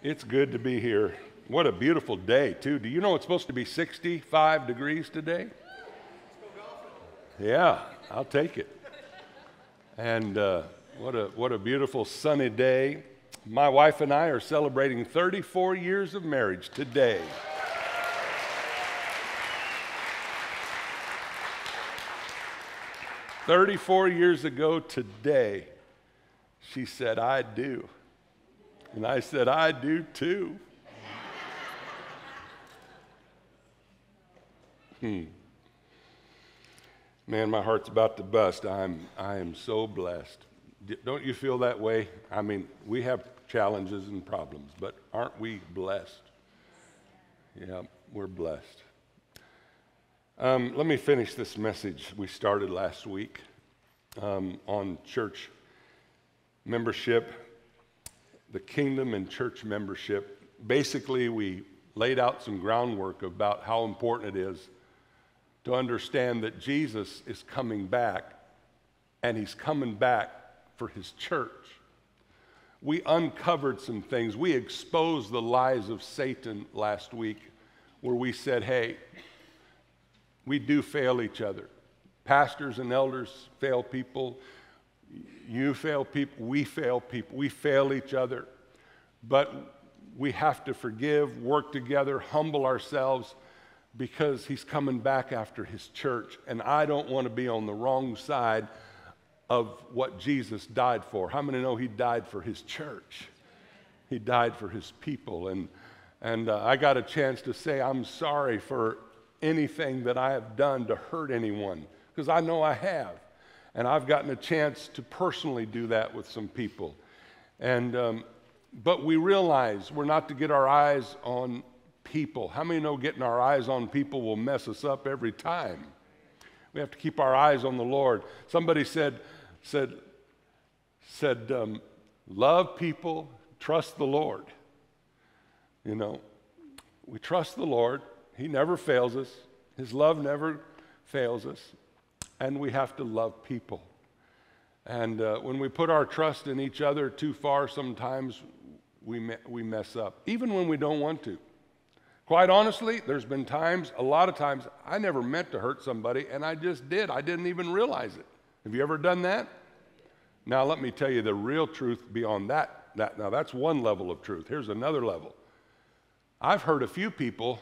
It's good to be here. What a beautiful day, too. Do you know it's supposed to be 65 degrees today? Yeah, I'll take it. And uh, what, a, what a beautiful sunny day. My wife and I are celebrating 34 years of marriage today. Thirty-four years ago today, she said, I do. And I said, I do too. hmm. Man, my heart's about to bust. I'm, I am so blessed. Don't you feel that way? I mean, we have challenges and problems, but aren't we blessed? Yeah, we're blessed. Um, let me finish this message we started last week um, on church membership the kingdom and church membership. Basically, we laid out some groundwork about how important it is to understand that Jesus is coming back and he's coming back for his church. We uncovered some things. We exposed the lies of Satan last week where we said, hey, we do fail each other. Pastors and elders fail people. You fail people, we fail people, we fail each other. But we have to forgive, work together, humble ourselves because he's coming back after his church. And I don't want to be on the wrong side of what Jesus died for. How many know he died for his church? He died for his people. And, and uh, I got a chance to say, I'm sorry for anything that I have done to hurt anyone, because I know I have. And I've gotten a chance to personally do that with some people. And, um, but we realize we're not to get our eyes on people. How many know getting our eyes on people will mess us up every time? We have to keep our eyes on the Lord. Somebody said, said, said, um, love people, trust the Lord. You know, we trust the Lord. He never fails us. His love never fails us and we have to love people. And uh, when we put our trust in each other too far, sometimes we, me- we mess up, even when we don't want to. Quite honestly, there's been times, a lot of times, I never meant to hurt somebody, and I just did. I didn't even realize it. Have you ever done that? Now, let me tell you the real truth beyond that. that now, that's one level of truth. Here's another level. I've hurt a few people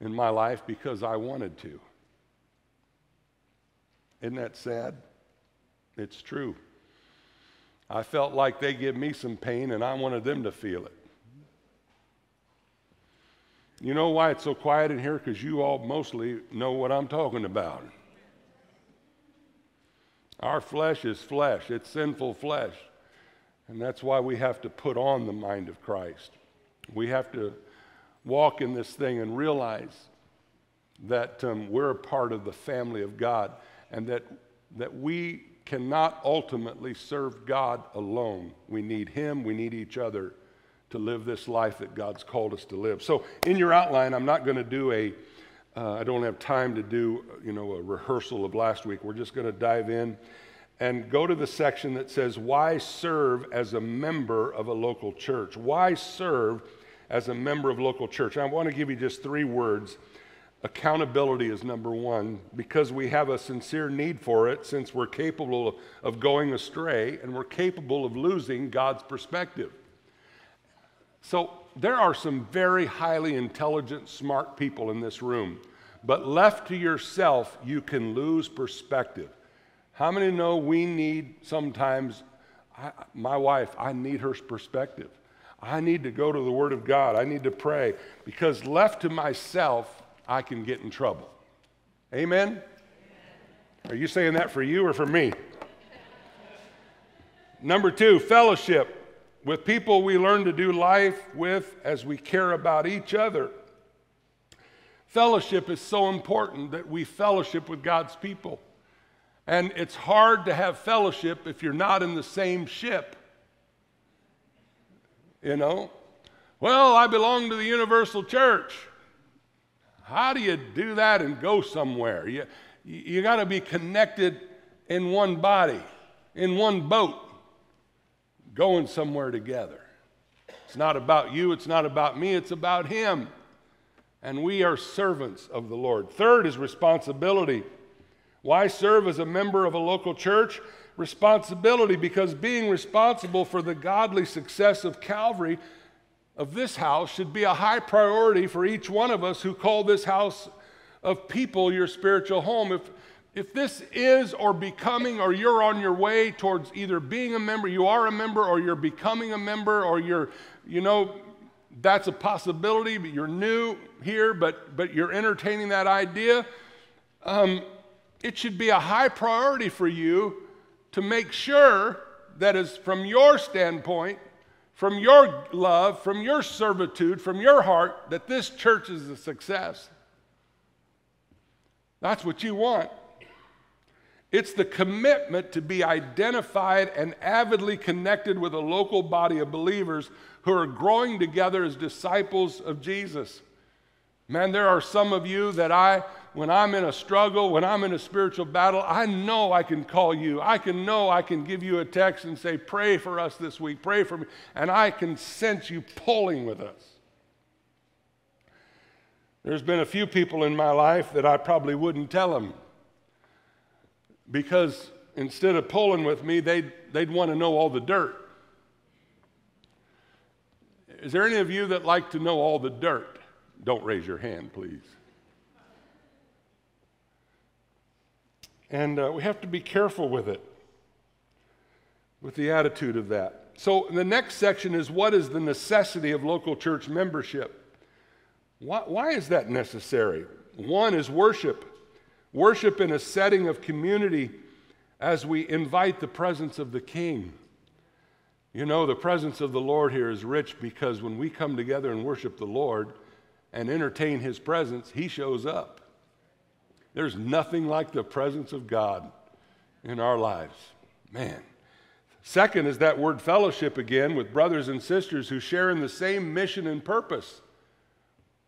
in my life because I wanted to. Isn't that sad? It's true. I felt like they give me some pain and I wanted them to feel it. You know why it's so quiet in here? Because you all mostly know what I'm talking about. Our flesh is flesh, it's sinful flesh. And that's why we have to put on the mind of Christ. We have to walk in this thing and realize that um, we're a part of the family of God and that, that we cannot ultimately serve God alone. We need Him, we need each other to live this life that God's called us to live. So, in your outline, I'm not going to do a. Uh, I don't have time to do, you know, a rehearsal of last week. We're just going to dive in and go to the section that says, Why serve as a member of a local church? Why serve as a member of local church? I want to give you just three words Accountability is number one because we have a sincere need for it since we're capable of going astray and we're capable of losing God's perspective. So, there are some very highly intelligent, smart people in this room, but left to yourself, you can lose perspective. How many know we need sometimes, I, my wife, I need her perspective. I need to go to the Word of God. I need to pray because left to myself, I can get in trouble. Amen? Are you saying that for you or for me? Number two, fellowship with people we learn to do life with as we care about each other. Fellowship is so important that we fellowship with God's people. And it's hard to have fellowship if you're not in the same ship. You know? Well, I belong to the Universal Church. How do you do that and go somewhere? You, you got to be connected in one body, in one boat, going somewhere together. It's not about you, it's not about me, it's about Him. And we are servants of the Lord. Third is responsibility. Why serve as a member of a local church? Responsibility, because being responsible for the godly success of Calvary, of this house, should be a high priority for each one of us who call this house of people your spiritual home. If, if this is or becoming, or you're on your way towards either being a member, you are a member, or you're becoming a member, or you're, you know, that's a possibility, but you're new here, but, but you're entertaining that idea. Um, it should be a high priority for you to make sure that is from your standpoint, from your love, from your servitude, from your heart, that this church is a success. That's what you want. It's the commitment to be identified and avidly connected with a local body of believers who are growing together as disciples of Jesus. Man, there are some of you that I, when I'm in a struggle, when I'm in a spiritual battle, I know I can call you. I can know I can give you a text and say, Pray for us this week, pray for me. And I can sense you pulling with us. There's been a few people in my life that I probably wouldn't tell them because instead of pulling with me, they'd, they'd want to know all the dirt. Is there any of you that like to know all the dirt? Don't raise your hand, please. And uh, we have to be careful with it, with the attitude of that. So, the next section is what is the necessity of local church membership? Why, why is that necessary? One is worship. Worship in a setting of community as we invite the presence of the King. You know, the presence of the Lord here is rich because when we come together and worship the Lord, and entertain His presence, He shows up. There's nothing like the presence of God in our lives. Man. Second is that word fellowship again with brothers and sisters who share in the same mission and purpose.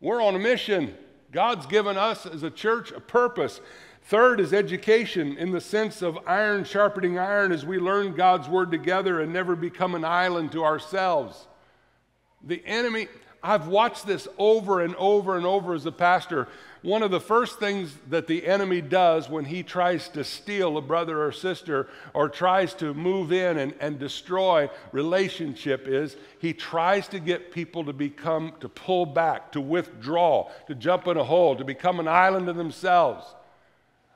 We're on a mission. God's given us as a church a purpose. Third is education in the sense of iron sharpening iron as we learn God's word together and never become an island to ourselves. The enemy, I've watched this over and over and over as a pastor. One of the first things that the enemy does when he tries to steal a brother or sister or tries to move in and, and destroy relationship is he tries to get people to become, to pull back, to withdraw, to jump in a hole, to become an island of themselves.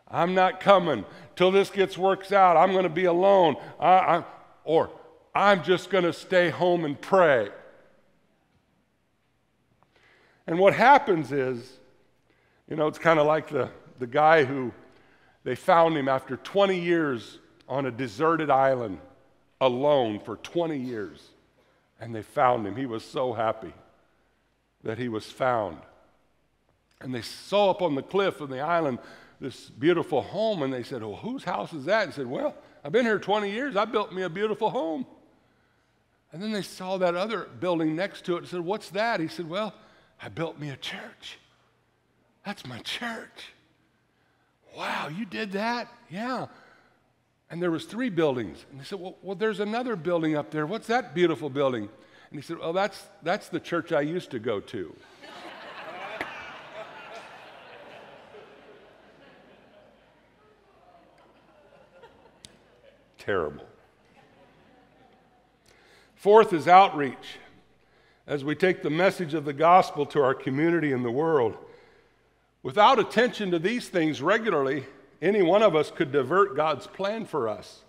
I'm not coming till this gets works out. I'm going to be alone. I, I, or I'm just going to stay home and pray. And what happens is, you know, it's kind of like the, the guy who they found him after 20 years on a deserted island alone for 20 years. And they found him. He was so happy that he was found. And they saw up on the cliff of the island this beautiful home, and they said, Well, whose house is that? And said, Well, I've been here 20 years. I built me a beautiful home. And then they saw that other building next to it and said, What's that? He said, Well, I built me a church. That's my church. Wow, you did that? Yeah. And there was three buildings. And he said, well, well, there's another building up there. What's that beautiful building? And he said, well, that's, that's the church I used to go to. Terrible. Fourth is outreach as we take the message of the gospel to our community and the world. Without attention to these things regularly, any one of us could divert God's plan for us.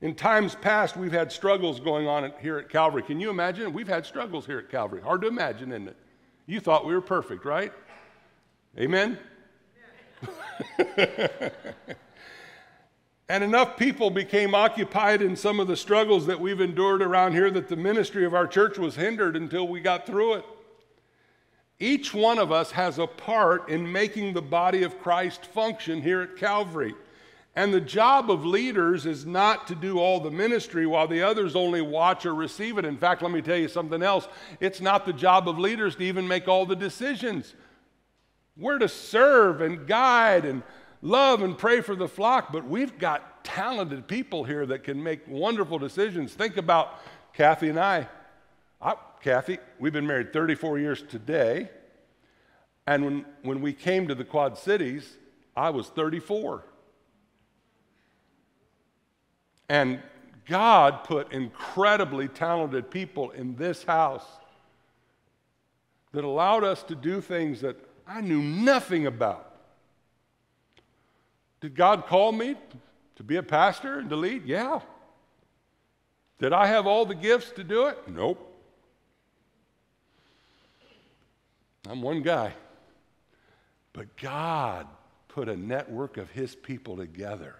In times past, we've had struggles going on here at Calvary. Can you imagine? We've had struggles here at Calvary. Hard to imagine, isn't it? You thought we were perfect, right? Amen? And enough people became occupied in some of the struggles that we've endured around here that the ministry of our church was hindered until we got through it. Each one of us has a part in making the body of Christ function here at Calvary. And the job of leaders is not to do all the ministry while the others only watch or receive it. In fact, let me tell you something else. It's not the job of leaders to even make all the decisions. We're to serve and guide and love and pray for the flock, but we've got talented people here that can make wonderful decisions. Think about Kathy and I. I, Kathy, we've been married 34 years today. And when, when we came to the Quad Cities, I was 34. And God put incredibly talented people in this house that allowed us to do things that I knew nothing about. Did God call me to be a pastor and to lead? Yeah. Did I have all the gifts to do it? Nope. I'm one guy. But God put a network of His people together.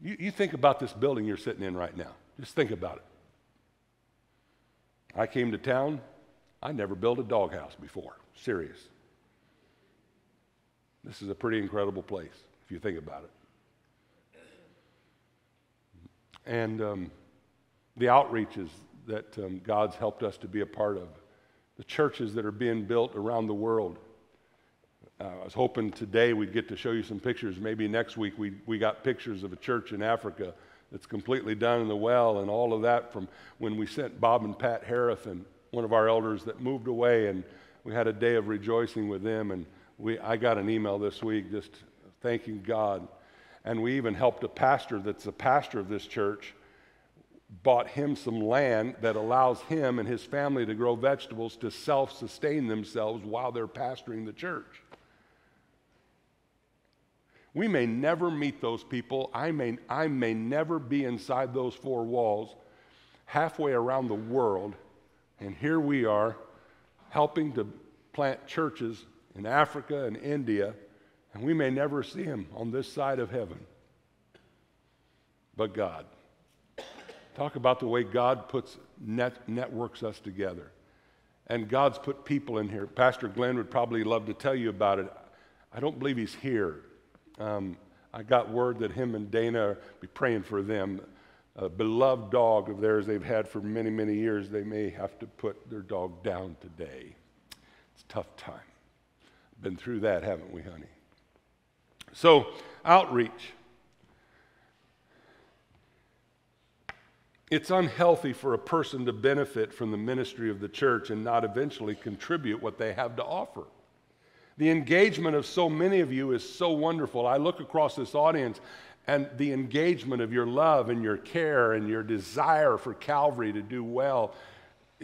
You, you think about this building you're sitting in right now. Just think about it. I came to town, I never built a doghouse before. Serious. This is a pretty incredible place if you think about it. And um, the outreaches that um, God's helped us to be a part of, the churches that are being built around the world. Uh, I was hoping today we'd get to show you some pictures. Maybe next week we, we got pictures of a church in Africa that's completely done in the well and all of that from when we sent Bob and Pat Harris and one of our elders that moved away and we had a day of rejoicing with them and we, I got an email this week just thanking God. And we even helped a pastor that's the pastor of this church bought him some land that allows him and his family to grow vegetables to self sustain themselves while they're pastoring the church. We may never meet those people. I may, I may never be inside those four walls halfway around the world. And here we are helping to plant churches in Africa and India, and we may never see him on this side of heaven. But God. Talk about the way God puts net, networks us together. And God's put people in here. Pastor Glenn would probably love to tell you about it. I don't believe he's here. Um, I got word that him and Dana be praying for them. A beloved dog of theirs they've had for many, many years, they may have to put their dog down today. It's a tough time. Been through that, haven't we, honey? So, outreach. It's unhealthy for a person to benefit from the ministry of the church and not eventually contribute what they have to offer. The engagement of so many of you is so wonderful. I look across this audience and the engagement of your love and your care and your desire for Calvary to do well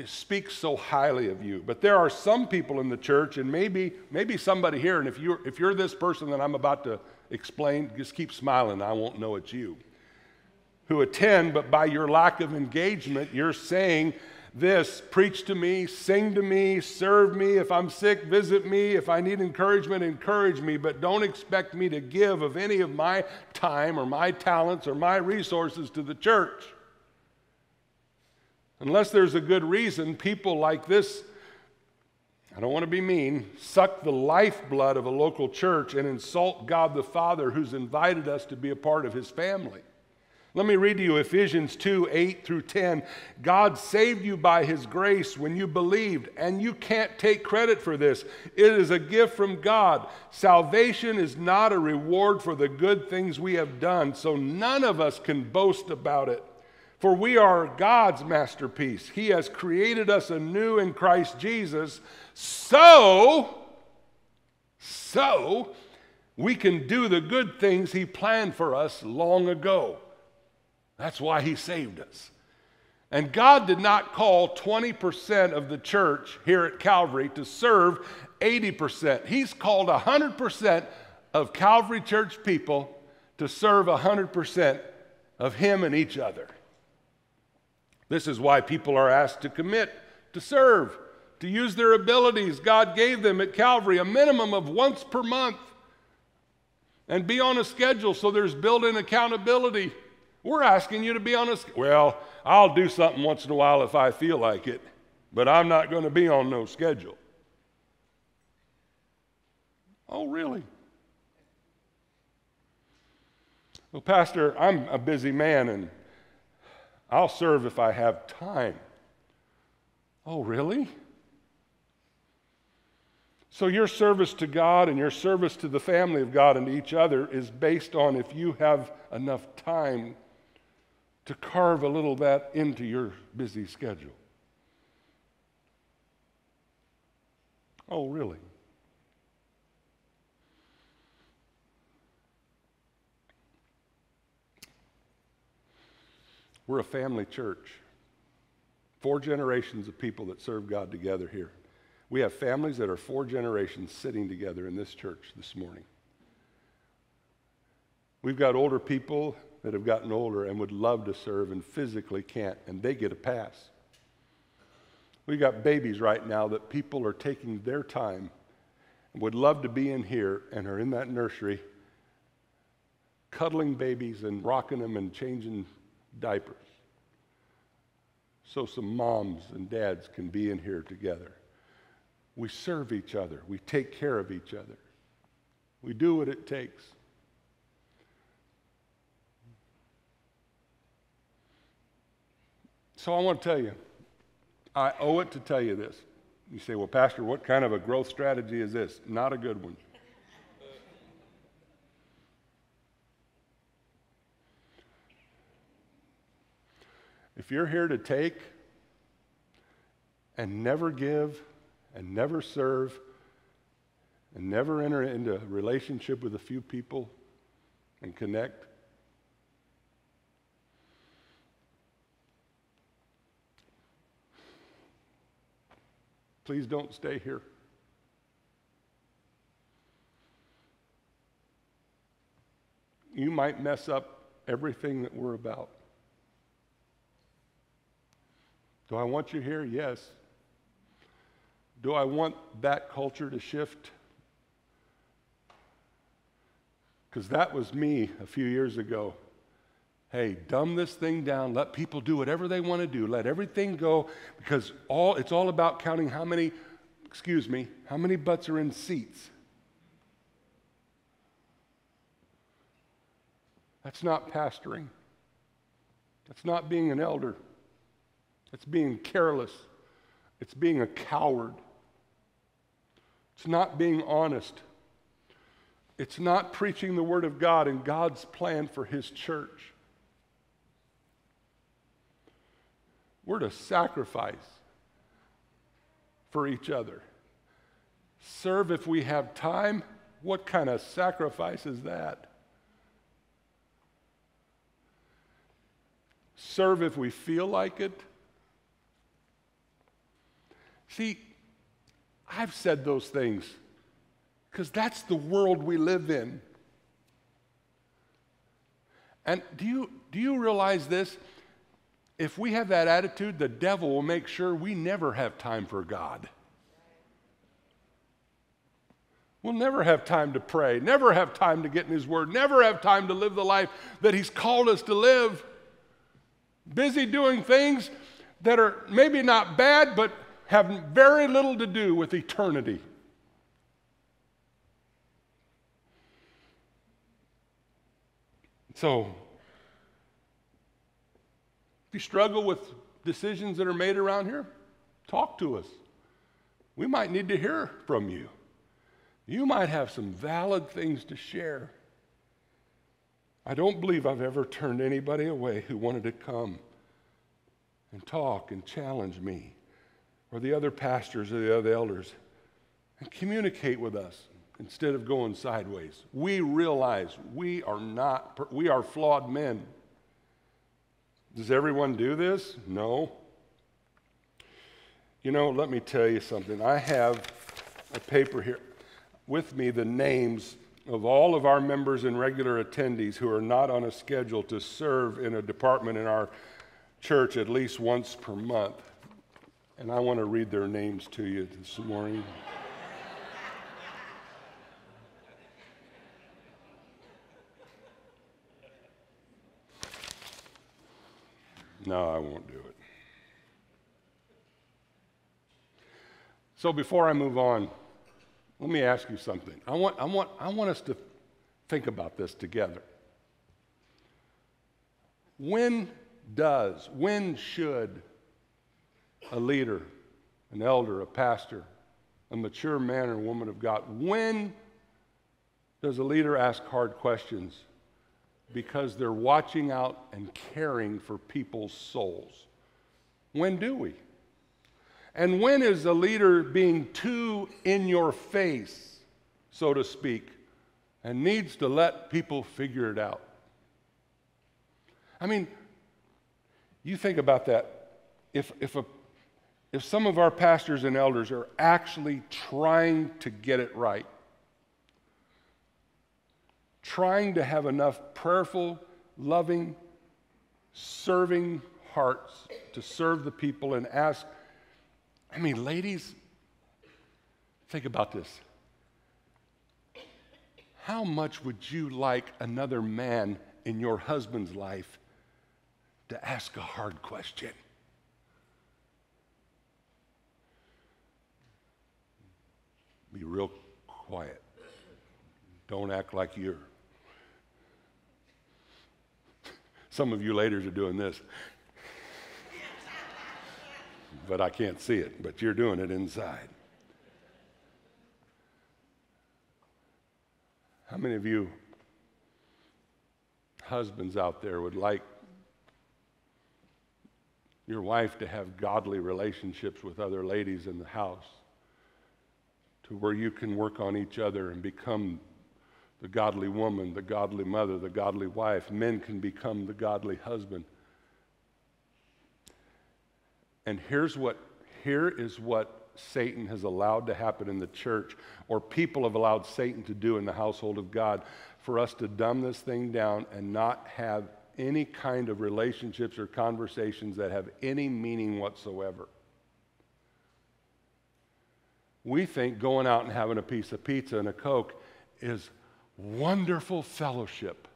speaks so highly of you. But there are some people in the church, and maybe, maybe somebody here, and if you're, if you're this person that I'm about to explain, just keep smiling. I won't know it's you. Who attend, but by your lack of engagement, you're saying, this preach to me, sing to me, serve me. If I'm sick, visit me. If I need encouragement, encourage me. But don't expect me to give of any of my time or my talents or my resources to the church. Unless there's a good reason, people like this, I don't want to be mean, suck the lifeblood of a local church and insult God the Father who's invited us to be a part of his family. Let me read to you Ephesians 2 8 through 10. God saved you by his grace when you believed, and you can't take credit for this. It is a gift from God. Salvation is not a reward for the good things we have done, so none of us can boast about it. For we are God's masterpiece. He has created us anew in Christ Jesus, so, so we can do the good things He planned for us long ago. That's why he saved us. And God did not call 20% of the church here at Calvary to serve 80%. He's called 100% of Calvary church people to serve 100% of Him and each other. This is why people are asked to commit, to serve, to use their abilities God gave them at Calvary, a minimum of once per month, and be on a schedule so there's built in accountability. We're asking you to be on a, well, I'll do something once in a while if I feel like it, but I'm not going to be on no schedule. Oh, really? Well, Pastor, I'm a busy man and I'll serve if I have time. Oh, really? So, your service to God and your service to the family of God and to each other is based on if you have enough time to carve a little of that into your busy schedule. Oh, really? We're a family church. Four generations of people that serve God together here. We have families that are four generations sitting together in this church this morning. We've got older people that have gotten older and would love to serve and physically can't, and they get a pass. We've got babies right now that people are taking their time and would love to be in here and are in that nursery cuddling babies and rocking them and changing diapers. So some moms and dads can be in here together. We serve each other, we take care of each other, we do what it takes. So I want to tell you, I owe it to tell you this. You say, well, Pastor, what kind of a growth strategy is this? Not a good one. If you're here to take and never give and never serve and never enter into a relationship with a few people and connect, Please don't stay here. You might mess up everything that we're about. Do I want you here? Yes. Do I want that culture to shift? Because that was me a few years ago hey, dumb this thing down, let people do whatever they want to do, let everything go, because all, it's all about counting how many, excuse me, how many butts are in seats. That's not pastoring. That's not being an elder. That's being careless. It's being a coward. It's not being honest. It's not preaching the Word of God and God's plan for His church. We're to sacrifice for each other. Serve if we have time. What kind of sacrifice is that? Serve if we feel like it. See, I've said those things because that's the world we live in. And do you, do you realize this? If we have that attitude, the devil will make sure we never have time for God. We'll never have time to pray, never have time to get in His Word, never have time to live the life that He's called us to live. Busy doing things that are maybe not bad, but have very little to do with eternity. So, if you struggle with decisions that are made around here, talk to us. We might need to hear from you. You might have some valid things to share. I don't believe I've ever turned anybody away who wanted to come and talk and challenge me or the other pastors or the other elders and communicate with us instead of going sideways. We realize we are not, we are flawed men. Does everyone do this? No. You know, let me tell you something. I have a paper here with me, the names of all of our members and regular attendees who are not on a schedule to serve in a department in our church at least once per month. And I want to read their names to you this morning. No, I won't do it. So before I move on, let me ask you something. I want, I want, I want us to think about this together. When does, when should a leader, an elder, a pastor, a mature man or woman of God, when does a leader ask hard questions because they're watching out and caring for people's souls. When do we? And when is a leader being too in your face, so to speak, and needs to let people figure it out? I mean, you think about that. If, if, a, if some of our pastors and elders are actually trying to get it right, trying to have enough prayerful, loving, serving hearts to serve the people and ask I mean, ladies, think about this. How much would you like another man in your husband's life to ask a hard question? Be real quiet. Don't act like you're. Some of you ladies are doing this but I can't see it, but you're doing it inside. How many of you husbands out there would like your wife to have godly relationships with other ladies in the house to where you can work on each other and become the godly woman, the godly mother, the godly wife. Men can become the godly husband. And here's what here is what Satan has allowed to happen in the church, or people have allowed Satan to do in the household of God, for us to dumb this thing down and not have any kind of relationships or conversations that have any meaning whatsoever. We think going out and having a piece of pizza and a Coke is wonderful fellowship.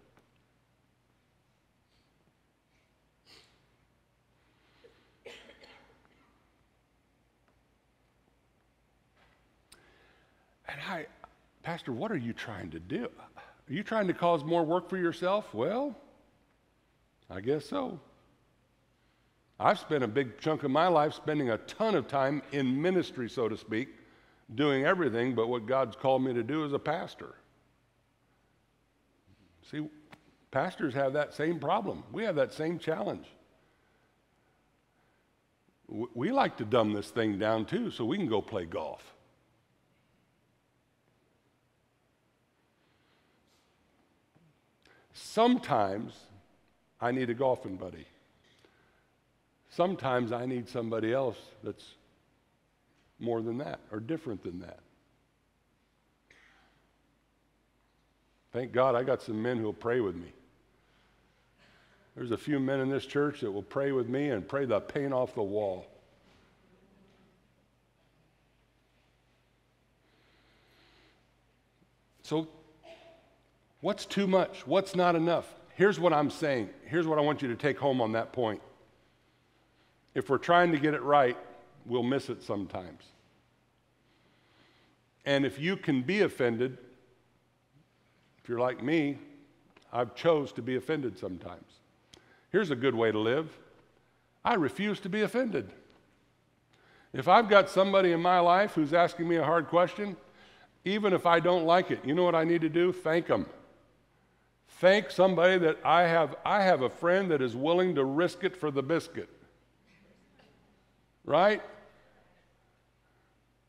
And I, Pastor, what are you trying to do? Are you trying to cause more work for yourself? Well, I guess so. I've spent a big chunk of my life spending a ton of time in ministry, so to speak, doing everything but what God's called me to do as a pastor. See, pastors have that same problem. We have that same challenge. We like to dumb this thing down too so we can go play golf. Sometimes I need a golfing buddy. Sometimes I need somebody else that's more than that or different than that. Thank God I got some men who will pray with me. There's a few men in this church that will pray with me and pray the paint off the wall. So What's too much? What's not enough? Here's what I'm saying. Here's what I want you to take home on that point. If we're trying to get it right, we'll miss it sometimes. And if you can be offended, if you're like me, I've chose to be offended sometimes. Here's a good way to live. I refuse to be offended. If I've got somebody in my life who's asking me a hard question, even if I don't like it, you know what I need to do? Thank them. Thank somebody that I have, I have a friend that is willing to risk it for the biscuit. Right?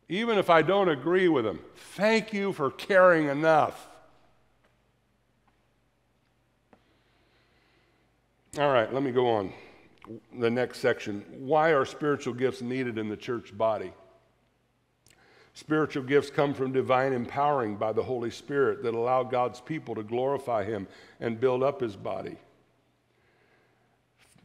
Even if I don't agree with them, thank you for caring enough. All right, let me go on. The next section. Why are spiritual gifts needed in the church body? Spiritual gifts come from divine empowering by the Holy Spirit that allow God's people to glorify Him and build up His body.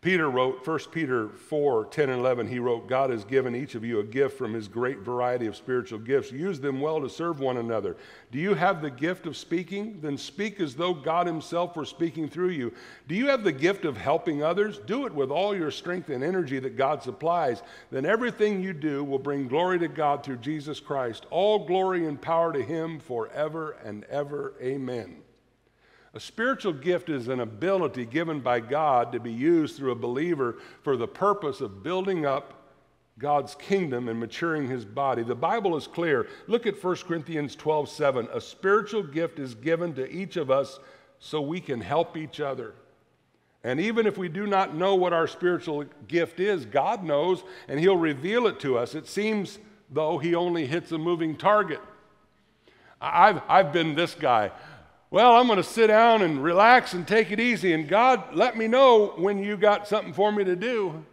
Peter wrote, 1 Peter 4 10 and 11, he wrote, God has given each of you a gift from his great variety of spiritual gifts. Use them well to serve one another. Do you have the gift of speaking? Then speak as though God himself were speaking through you. Do you have the gift of helping others? Do it with all your strength and energy that God supplies. Then everything you do will bring glory to God through Jesus Christ. All glory and power to him forever and ever. Amen. A spiritual gift is an ability given by God to be used through a believer for the purpose of building up God's kingdom and maturing his body. The Bible is clear. Look at 1 Corinthians 12 7. A spiritual gift is given to each of us so we can help each other. And even if we do not know what our spiritual gift is, God knows and He'll reveal it to us. It seems, though, He only hits a moving target. I've, I've been this guy. Well, I'm going to sit down and relax and take it easy, and God, let me know when you got something for me to do.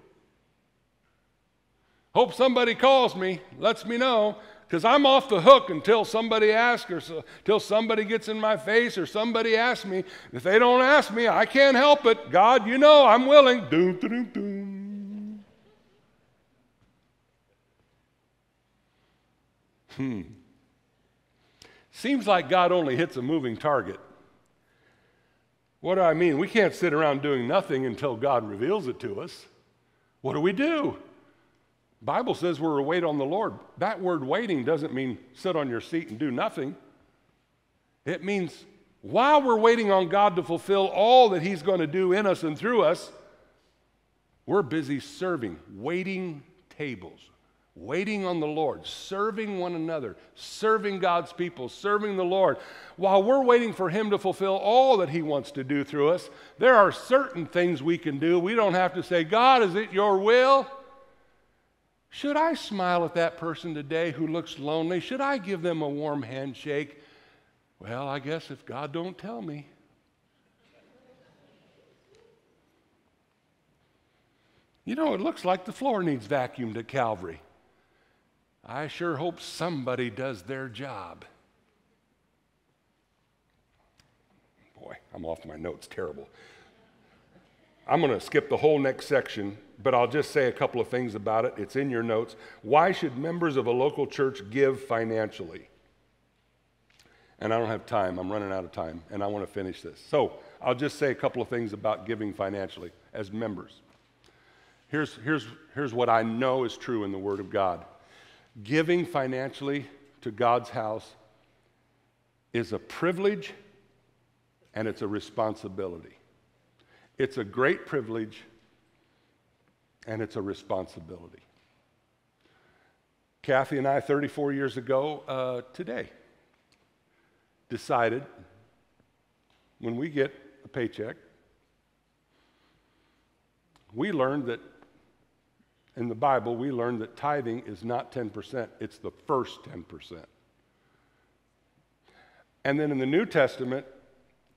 Hope somebody calls me, lets me know, because I'm off the hook until somebody asks or so, until somebody gets in my face or somebody asks me. If they don't ask me, I can't help it. God, you know I'm willing. Doom, doom, doom. Hmm. Seems like God only hits a moving target. What do I mean? We can't sit around doing nothing until God reveals it to us. What do we do? Bible says we're to wait on the Lord. That word waiting doesn't mean sit on your seat and do nothing. It means while we're waiting on God to fulfill all that He's going to do in us and through us, we're busy serving, waiting tables, waiting on the Lord, serving one another, serving God's people, serving the Lord. While we're waiting for Him to fulfill all that He wants to do through us, there are certain things we can do. We don't have to say, God, is it your will? Should I smile at that person today who looks lonely? Should I give them a warm handshake? Well, I guess if God don't tell me. You know, it looks like the floor needs vacuumed at Calvary. I sure hope somebody does their job. Boy, I'm off my notes, terrible. I'm going to skip the whole next section, but I'll just say a couple of things about it. It's in your notes. Why should members of a local church give financially? And I don't have time. I'm running out of time, and I want to finish this. So I'll just say a couple of things about giving financially as members. Here's, here's, here's what I know is true in the Word of God giving financially to God's house is a privilege and it's a responsibility. It's a great privilege and it's a responsibility. Kathy and I, 34 years ago uh, today, decided when we get a paycheck, we learned that in the Bible, we learn that tithing is not 10%, it's the first 10%. And then in the New Testament,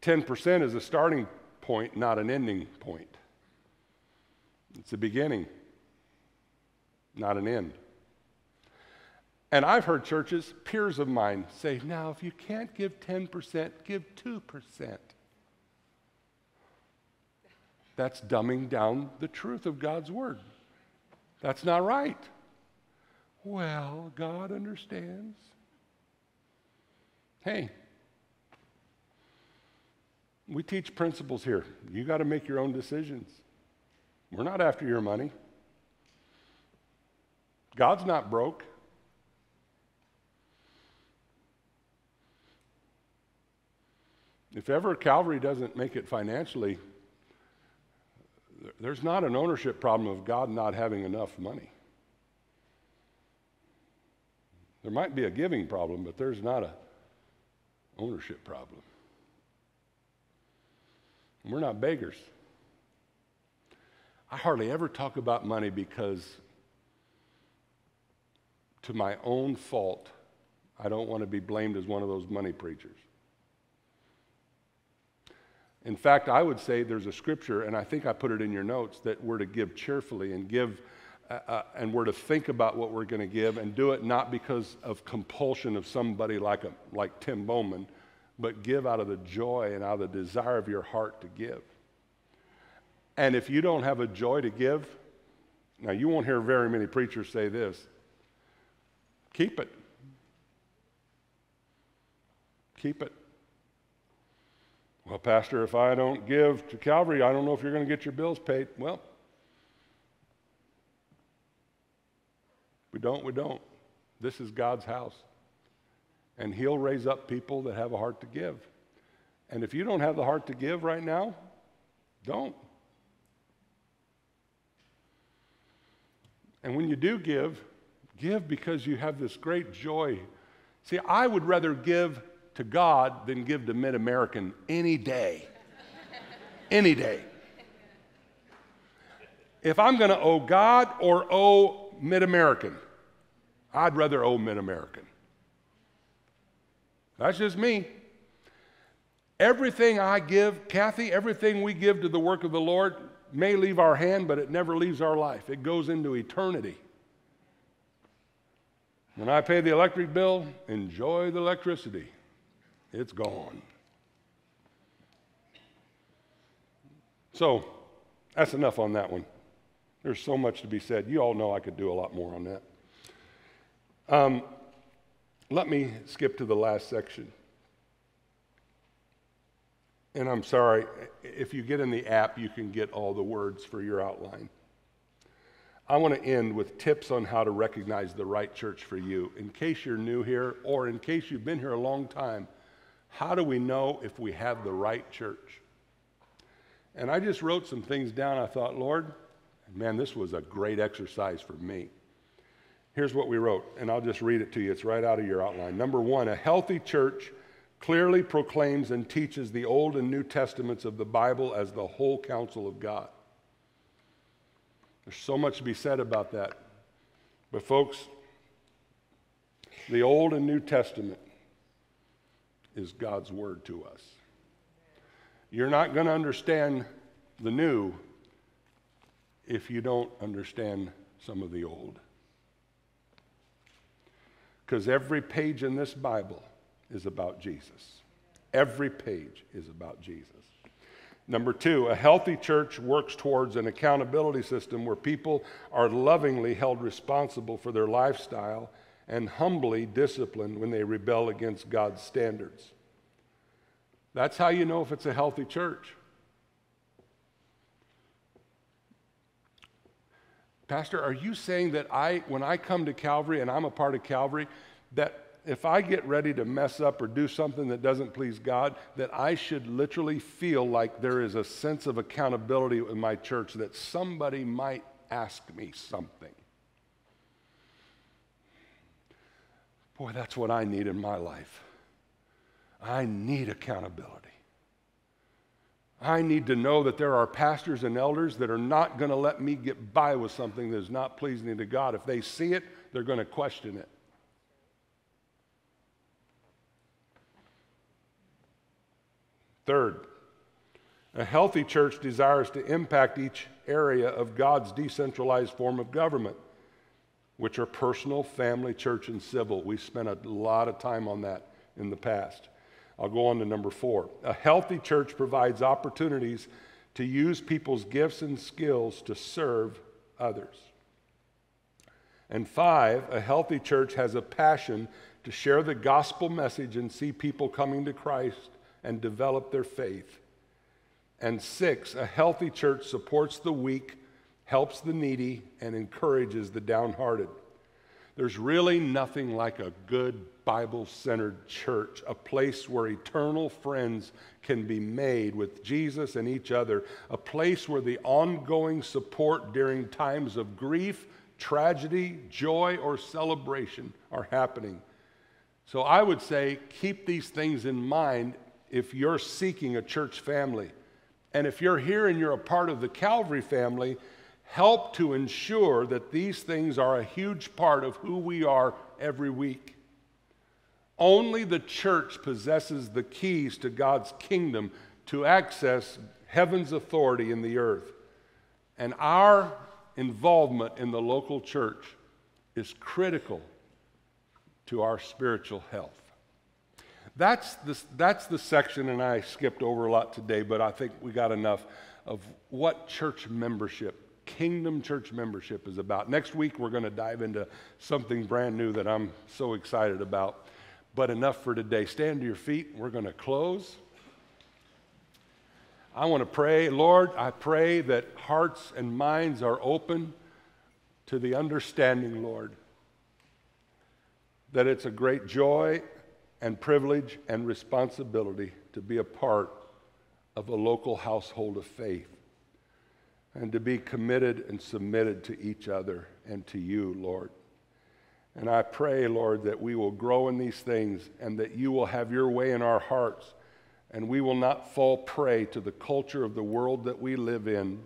10% is a starting point, not an ending point. It's a beginning, not an end. And I've heard churches, peers of mine, say, now if you can't give 10%, give 2%. That's dumbing down the truth of God's word. That's not right. Well, God understands. Hey, we teach principles here. You got to make your own decisions. We're not after your money. God's not broke. If ever Calvary doesn't make it financially, there's not an ownership problem of God not having enough money. There might be a giving problem, but there's not a ownership problem. We're not beggars. I hardly ever talk about money because, to my own fault, I don't want to be blamed as one of those money preachers. In fact, I would say there's a scripture, and I think I put it in your notes, that we're to give cheerfully and give, uh, uh, and we're to think about what we're going to give and do it not because of compulsion of somebody like, a, like Tim Bowman, but give out of the joy and out of the desire of your heart to give. And if you don't have a joy to give, now you won't hear very many preachers say this keep it. Keep it. Well, Pastor, if I don't give to Calvary, I don't know if you're going to get your bills paid. Well, we don't, we don't. This is God's house. And He'll raise up people that have a heart to give. And if you don't have the heart to give right now, don't. And when you do give, give because you have this great joy. See, I would rather give to God than give to Mid American any day. any day. if I'm going to owe God or owe Mid American, I'd rather owe Mid American. That's just me. Everything I give, Kathy, everything we give to the work of the Lord may leave our hand, but it never leaves our life. It goes into eternity. When I pay the electric bill, enjoy the electricity. It's gone. So, that's enough on that one. There's so much to be said. You all know I could do a lot more on that. Um, let me skip to the last section. And I'm sorry, if you get in the app, you can get all the words for your outline. I want to end with tips on how to recognize the right church for you. In case you're new here, or in case you've been here a long time, how do we know if we have the right church? And I just wrote some things down. I thought, Lord, man, this was a great exercise for me. Here's what we wrote, and I'll just read it to you. It's right out of your outline. Number one, a healthy church clearly proclaims and teaches the Old and New Testaments of the Bible as the whole counsel of God. There's so much to be said about that. But, folks, the Old and New Testament is God's word to us. You're not going to understand the new if you don't understand some of the old. Because every page in this Bible is about Jesus. Every page is about Jesus. Number two, a healthy church works towards an accountability system where people are lovingly held responsible for their lifestyle and humbly disciplined when they rebel against God's standards. That's how you know if it's a healthy church. Pastor, are you saying that I, when I come to Calvary and I'm a part of Calvary, that if I get ready to mess up or do something that doesn't please God, that I should literally feel like there is a sense of accountability in my church that somebody might ask me something. Boy, that's what I need in my life. I need accountability. I need to know that there are pastors and elders that are not going to let me get by with something that is not pleasing to God. If they see it, they're going to question it. Third, a healthy church desires to impact each area of God's decentralized form of government, which are personal, family, church, and civil. We spent a lot of time on that in the past. I'll go on to number four. A healthy church provides opportunities to use people's gifts and skills to serve others. And five, a healthy church has a passion to share the gospel message and see people coming to Christ and develop their faith. And six, a healthy church supports the weak, helps the needy, and encourages the downhearted. There's really nothing like a good Bible centered church, a place where eternal friends can be made with Jesus and each other, a place where the ongoing support during times of grief, tragedy, joy, or celebration are happening. So I would say keep these things in mind if you're seeking a church family. And if you're here and you're a part of the Calvary family, help to ensure that these things are a huge part of who we are every week. Only the church possesses the keys to God's kingdom to access heaven's authority in the earth. And our involvement in the local church is critical to our spiritual health. That's the, that's the section, and I skipped over a lot today, but I think we got enough of what church membership, kingdom church membership is about. Next week, we're going to dive into something brand new that I'm so excited about. But enough for today. Stand to your feet. We're going to close. I want to pray, Lord, I pray that hearts and minds are open to the understanding, Lord, that it's a great joy and privilege and responsibility to be a part of a local household of faith and to be committed and submitted to each other and to you, Lord. And I pray, Lord, that we will grow in these things and that you will have your way in our hearts and we will not fall prey to the culture of the world that we live in,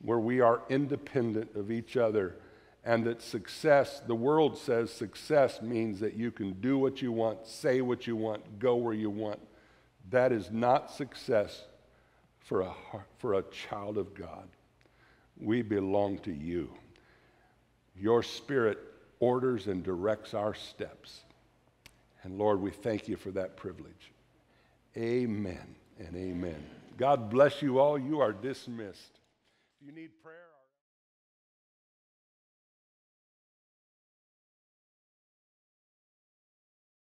where we are independent of each other, and that success, the world says success means that you can do what you want, say what you want, go where you want. That is not success for a, for a child of God. We belong to you. Your spirit orders and directs our steps. And Lord, we thank you for that privilege. Amen and amen. God bless you all. You are dismissed. If you need prayer,